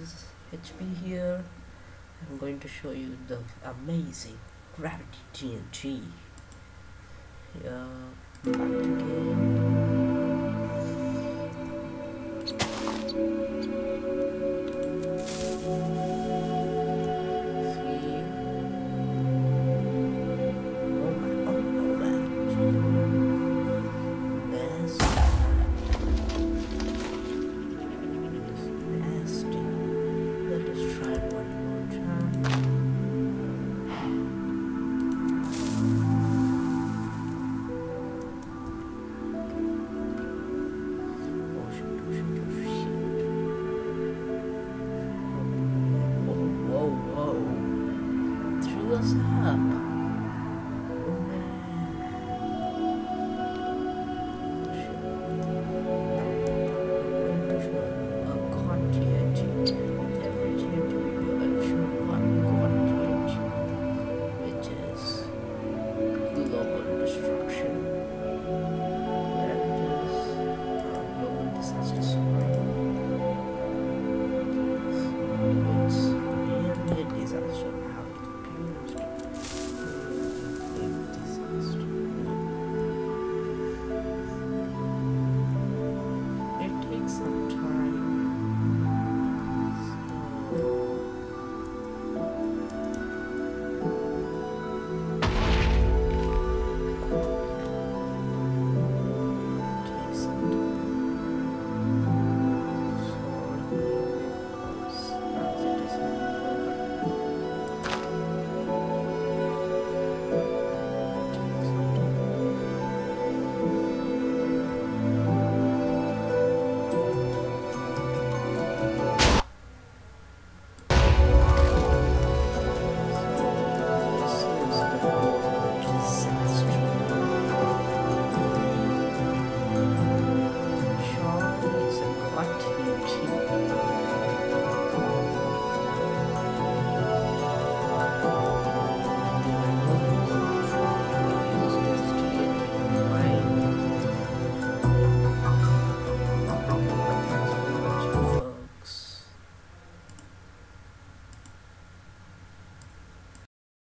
is HP here. I'm going to show you the amazing gravity TNT yeah, what's up.